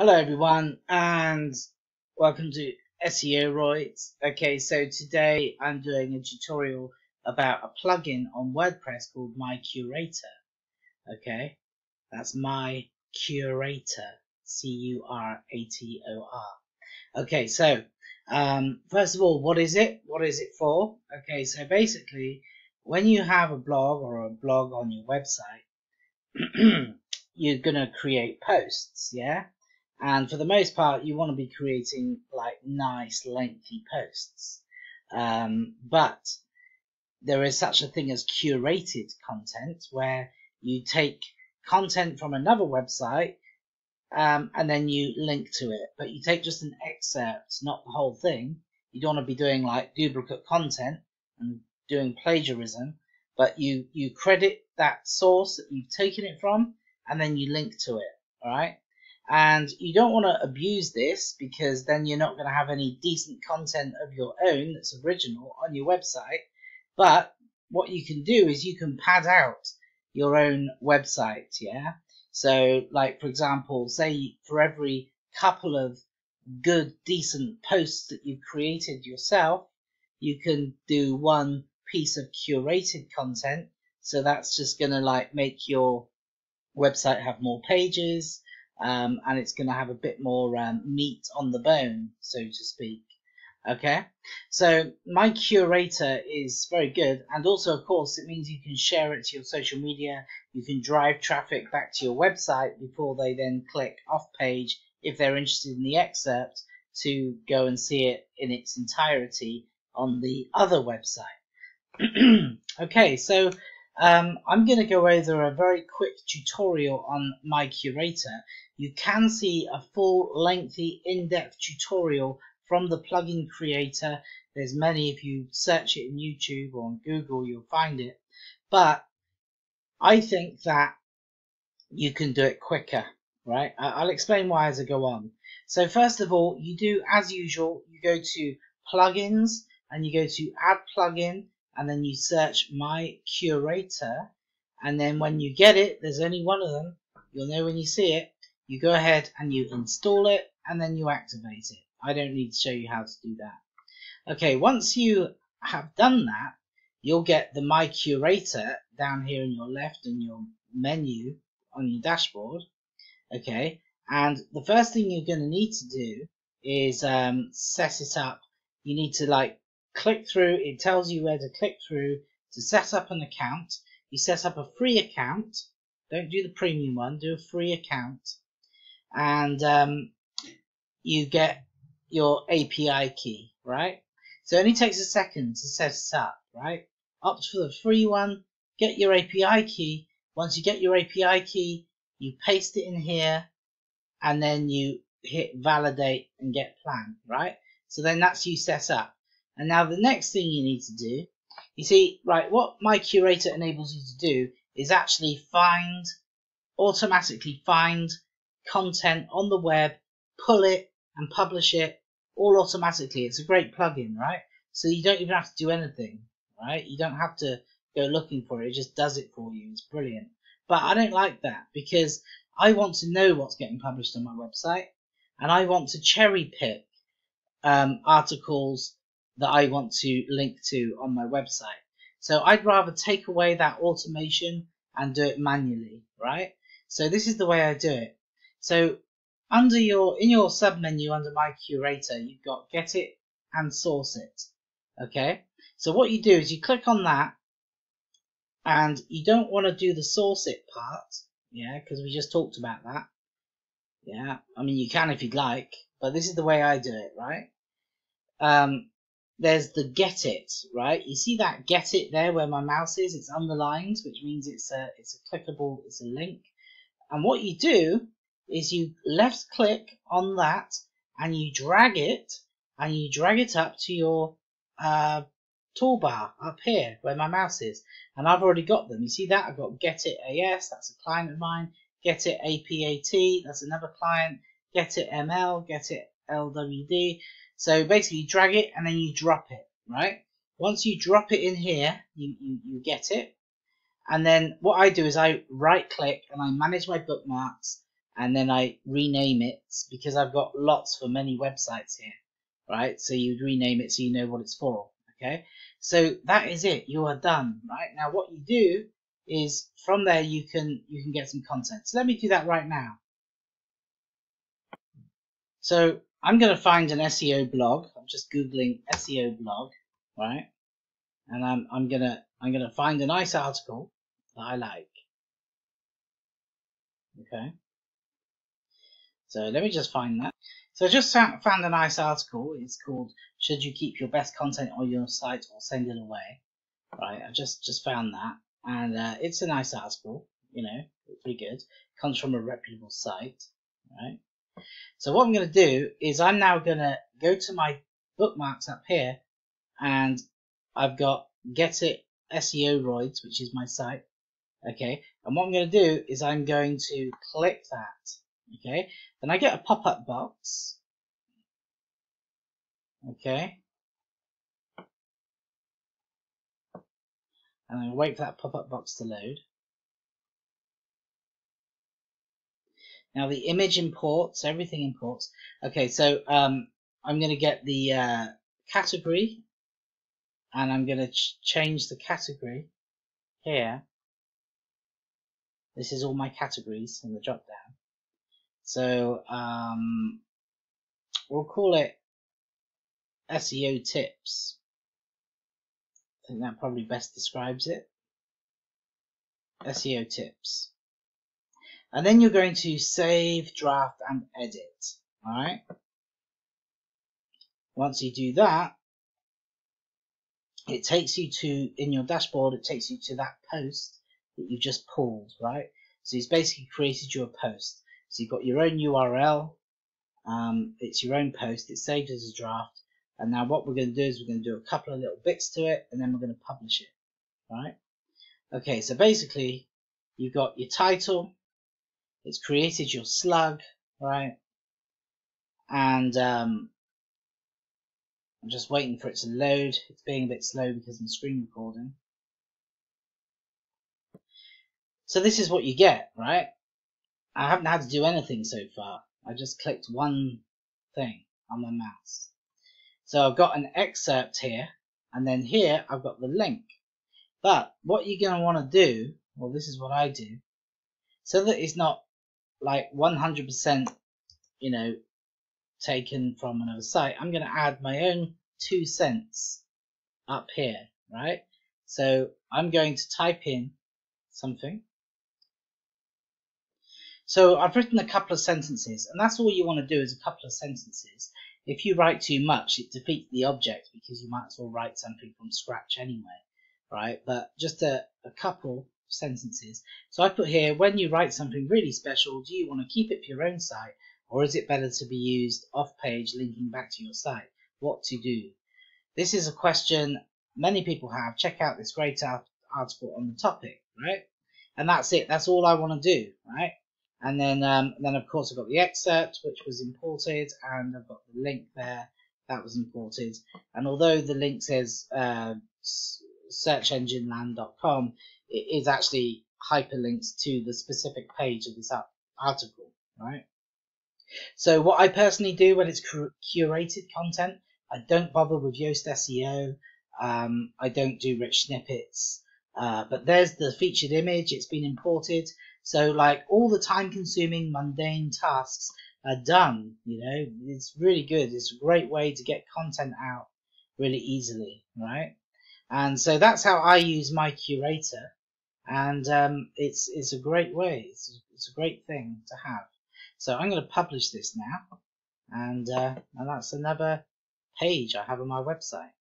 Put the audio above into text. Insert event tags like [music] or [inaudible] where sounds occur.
Hello everyone and welcome to SEO Roids. Okay, so today I'm doing a tutorial about a plugin on WordPress called My Curator. Okay, that's My Curator, C-U-R-A-T-O-R. Okay, so um, first of all, what is it? What is it for? Okay, so basically, when you have a blog or a blog on your website, [clears throat] you're gonna create posts, yeah and for the most part you want to be creating like nice lengthy posts. Um, but there is such a thing as curated content where you take content from another website um, and then you link to it. But you take just an excerpt not the whole thing. You don't want to be doing like duplicate content and doing plagiarism but you you credit that source that you've taken it from and then you link to it all right and you don't want to abuse this because then you're not going to have any decent content of your own that's original on your website. But what you can do is you can pad out your own website, yeah? So, like, for example, say for every couple of good, decent posts that you've created yourself, you can do one piece of curated content. So that's just going to like make your website have more pages um, and it's going to have a bit more um, meat on the bone, so to speak. Okay, so my curator is very good, and also, of course, it means you can share it to your social media. You can drive traffic back to your website before they then click off page if they're interested in the excerpt to go and see it in its entirety on the other website. [clears throat] okay, so um, I'm going to go over a very quick tutorial on my curator. You can see a full lengthy in-depth tutorial from the plugin creator. There's many if you search it in YouTube or on Google you'll find it. But I think that you can do it quicker, right? I'll explain why as I go on. So first of all, you do as usual, you go to plugins and you go to add plugin and then you search my curator and then when you get it there's only one of them you'll know when you see it you go ahead and you install it and then you activate it I don't need to show you how to do that okay once you have done that you'll get the my curator down here in your left in your menu on your dashboard okay and the first thing you're going to need to do is um, set it up you need to like click through, it tells you where to click through to set up an account. You set up a free account. Don't do the premium one, do a free account. And um, you get your API key, right? So it only takes a second to set it up, right? Opt for the free one, get your API key. Once you get your API key, you paste it in here, and then you hit validate and get plan, right? So then that's you set up. And now the next thing you need to do, you see, right, what my curator enables you to do is actually find, automatically find content on the web, pull it and publish it all automatically. It's a great plugin, right? So you don't even have to do anything, right? You don't have to go looking for it. It just does it for you. It's brilliant. But I don't like that because I want to know what's getting published on my website and I want to cherry pick um, articles that I want to link to on my website. So I'd rather take away that automation and do it manually, right? So this is the way I do it. So under your in your submenu under my curator, you've got get it and source it. Okay? So what you do is you click on that and you don't want to do the source it part, yeah, because we just talked about that. Yeah, I mean you can if you'd like, but this is the way I do it, right? Um, there's the get it, right? You see that get it there where my mouse is? It's underlined, which means it's a it's a clickable, it's a link. And what you do is you left click on that and you drag it and you drag it up to your uh, toolbar up here where my mouse is. And I've already got them. You see that? I've got Get It AS, that's a client of mine. Get It APAT, that's another client. Get It ML, Get It LWD. So basically you drag it and then you drop it, right? Once you drop it in here, you, you, you get it. And then what I do is I right click and I manage my bookmarks and then I rename it because I've got lots for many websites here, right? So you'd rename it so you know what it's for, okay? So that is it. You are done, right? Now what you do is from there you can you can get some content. So let me do that right now. So I'm going to find an SEO blog. I'm just googling SEO blog, right? And I'm I'm gonna I'm gonna find a nice article that I like. Okay. So let me just find that. So I just found a nice article. It's called "Should You Keep Your Best Content on Your Site or Send It Away?" Right. I just just found that, and uh, it's a nice article. You know, pretty good. Comes from a reputable site. Right. So what I'm going to do is I'm now going to go to my bookmarks up here and I've got Get It SEO Roids, which is my site. Okay, and what I'm going to do is I'm going to click that. Okay, then I get a pop-up box. Okay, and I wait for that pop-up box to load. Now the image imports, everything imports. Okay, so um, I'm going to get the uh, category and I'm going to ch change the category here. This is all my categories in the drop down. So um, we'll call it SEO tips. I think that probably best describes it. SEO tips and then you're going to save, draft, and edit. Alright? Once you do that, it takes you to, in your dashboard, it takes you to that post that you just pulled, right? So it's basically created you a post. So you've got your own URL, um, it's your own post, it's saved as a draft, and now what we're going to do is we're going to do a couple of little bits to it, and then we're going to publish it, right? Okay, so basically, you've got your title, it's created your slug, right? And um, I'm just waiting for it to load. It's being a bit slow because I'm screen recording. So this is what you get, right? I haven't had to do anything so far. I just clicked one thing on my mouse. So I've got an excerpt here, and then here I've got the link. But what you're going to want to do, well this is what I do, so that it's not like 100%, you know, taken from another site, I'm going to add my own two cents up here, right? So I'm going to type in something. So I've written a couple of sentences, and that's all you want to do is a couple of sentences. If you write too much, it defeats the object because you might as well write something from scratch anyway, right? But just a, a couple sentences. So I put here, when you write something really special, do you want to keep it for your own site or is it better to be used off page linking back to your site? What to do? This is a question many people have. Check out this great article on the topic, right? And that's it. That's all I want to do, right? And then, um, then of course I've got the excerpt, which was imported, and I've got the link there that was imported. And although the link says uh, searchengineland.com, it is actually hyperlinks to the specific page of this article, right? So what I personally do when it's curated content, I don't bother with Yoast SEO. Um, I don't do rich snippets. Uh, but there's the featured image. It's been imported. So like all the time consuming mundane tasks are done. You know, it's really good. It's a great way to get content out really easily, right? And so that's how I use my curator and um, it's it's a great way. It's, it's a great thing to have. So I'm going to publish this now, and uh, and that's another page I have on my website.